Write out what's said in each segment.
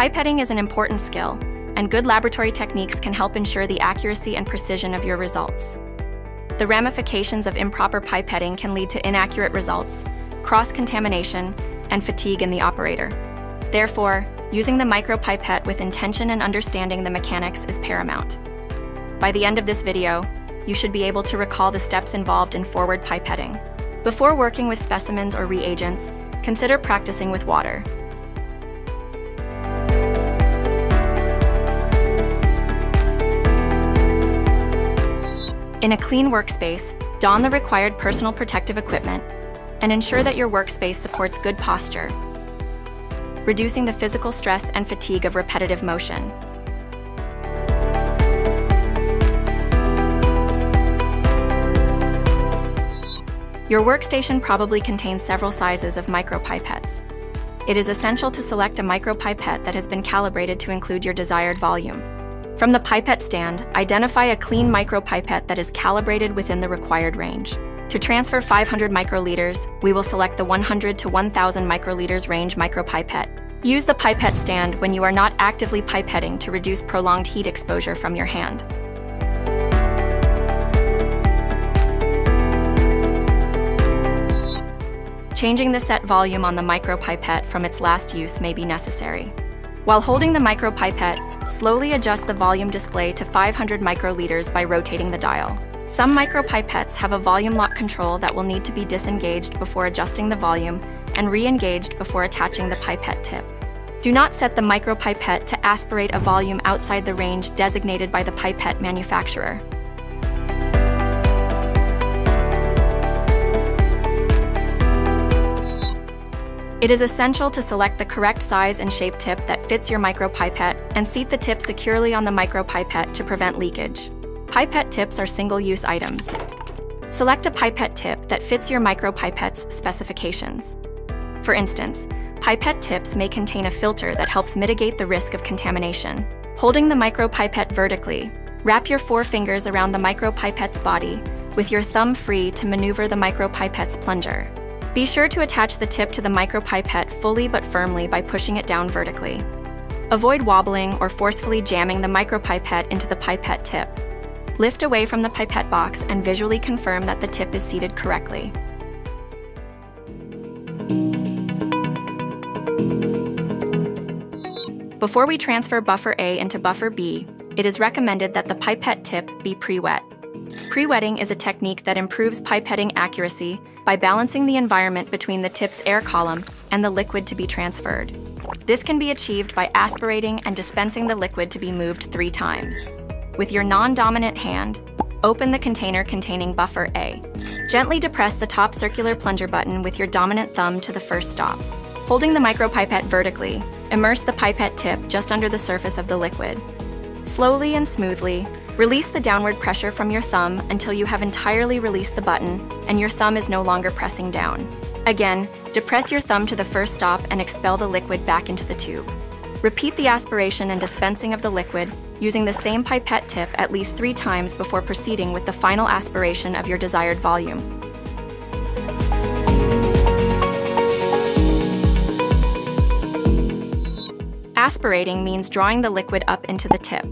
Pipetting is an important skill, and good laboratory techniques can help ensure the accuracy and precision of your results. The ramifications of improper pipetting can lead to inaccurate results, cross contamination, and fatigue in the operator. Therefore, using the micropipette with intention and understanding the mechanics is paramount. By the end of this video, you should be able to recall the steps involved in forward pipetting. Before working with specimens or reagents, consider practicing with water. In a clean workspace, don the required personal protective equipment and ensure that your workspace supports good posture, reducing the physical stress and fatigue of repetitive motion. Your workstation probably contains several sizes of micropipettes. It is essential to select a micropipette that has been calibrated to include your desired volume. From the pipette stand, identify a clean micropipette that is calibrated within the required range. To transfer 500 microliters, we will select the 100 to 1000 microliters range micropipette. Use the pipette stand when you are not actively pipetting to reduce prolonged heat exposure from your hand. Changing the set volume on the micropipette from its last use may be necessary. While holding the micropipette, slowly adjust the volume display to 500 microliters by rotating the dial. Some micropipettes have a volume lock control that will need to be disengaged before adjusting the volume and re-engaged before attaching the pipette tip. Do not set the micropipette to aspirate a volume outside the range designated by the pipette manufacturer. It is essential to select the correct size and shape tip that fits your micropipette and seat the tip securely on the micropipette to prevent leakage. Pipette tips are single-use items. Select a pipette tip that fits your micropipette's specifications. For instance, pipette tips may contain a filter that helps mitigate the risk of contamination. Holding the micropipette vertically, wrap your four fingers around the micropipette's body, with your thumb free to maneuver the micropipette's plunger. Be sure to attach the tip to the micropipette fully but firmly by pushing it down vertically. Avoid wobbling or forcefully jamming the micropipette into the pipette tip. Lift away from the pipette box and visually confirm that the tip is seated correctly. Before we transfer buffer A into buffer B, it is recommended that the pipette tip be pre-wet. Pre-wetting is a technique that improves pipetting accuracy by balancing the environment between the tip's air column and the liquid to be transferred. This can be achieved by aspirating and dispensing the liquid to be moved three times. With your non-dominant hand, open the container containing buffer A. Gently depress the top circular plunger button with your dominant thumb to the first stop. Holding the micropipette vertically, immerse the pipette tip just under the surface of the liquid. Slowly and smoothly, release the downward pressure from your thumb until you have entirely released the button and your thumb is no longer pressing down. Again, depress your thumb to the first stop and expel the liquid back into the tube. Repeat the aspiration and dispensing of the liquid using the same pipette tip at least three times before proceeding with the final aspiration of your desired volume. Aspirating means drawing the liquid up into the tip.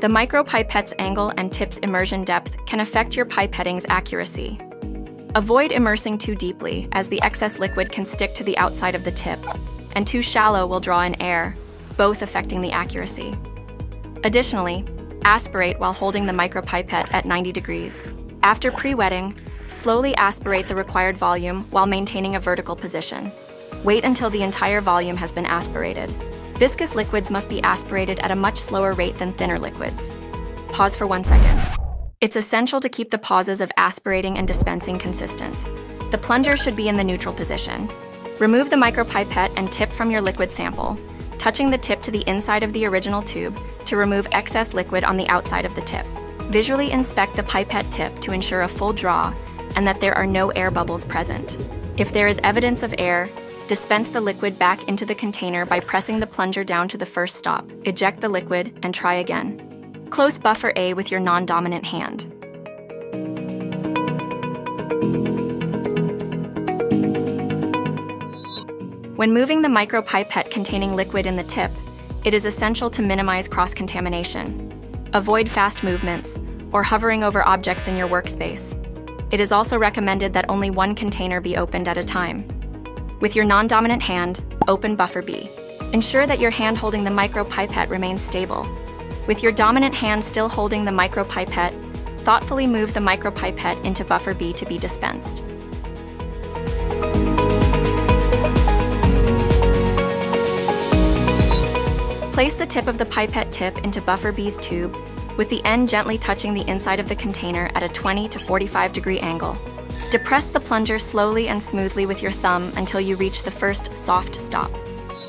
The micropipette's angle and tip's immersion depth can affect your pipetting's accuracy. Avoid immersing too deeply, as the excess liquid can stick to the outside of the tip, and too shallow will draw in air, both affecting the accuracy. Additionally, aspirate while holding the micropipette at 90 degrees. After pre-wetting, slowly aspirate the required volume while maintaining a vertical position. Wait until the entire volume has been aspirated. Viscous liquids must be aspirated at a much slower rate than thinner liquids. Pause for one second. It's essential to keep the pauses of aspirating and dispensing consistent. The plunger should be in the neutral position. Remove the micropipette and tip from your liquid sample, touching the tip to the inside of the original tube to remove excess liquid on the outside of the tip. Visually inspect the pipette tip to ensure a full draw and that there are no air bubbles present. If there is evidence of air, Dispense the liquid back into the container by pressing the plunger down to the first stop, eject the liquid, and try again. Close buffer A with your non-dominant hand. When moving the micropipette containing liquid in the tip, it is essential to minimize cross-contamination. Avoid fast movements or hovering over objects in your workspace. It is also recommended that only one container be opened at a time. With your non-dominant hand, open buffer B. Ensure that your hand holding the micropipette remains stable. With your dominant hand still holding the micropipette, thoughtfully move the micropipette into buffer B to be dispensed. Place the tip of the pipette tip into buffer B's tube, with the end gently touching the inside of the container at a 20 to 45 degree angle. Depress the plunger slowly and smoothly with your thumb until you reach the first soft stop.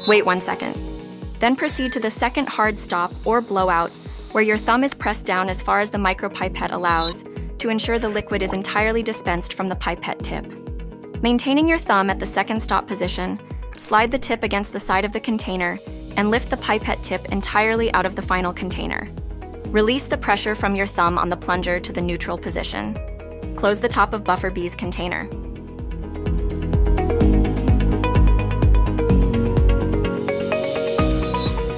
Wait one second. Then proceed to the second hard stop or blowout, where your thumb is pressed down as far as the micropipette allows to ensure the liquid is entirely dispensed from the pipette tip. Maintaining your thumb at the second stop position, slide the tip against the side of the container and lift the pipette tip entirely out of the final container. Release the pressure from your thumb on the plunger to the neutral position. Close the top of Buffer B's container.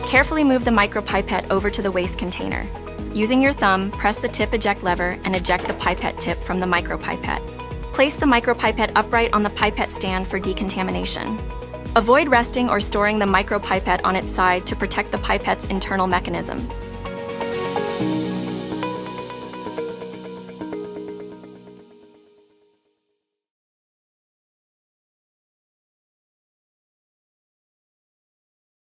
Carefully move the micropipette over to the waste container. Using your thumb, press the tip eject lever and eject the pipette tip from the micropipette. Place the micropipette upright on the pipette stand for decontamination. Avoid resting or storing the micropipette on its side to protect the pipette's internal mechanisms.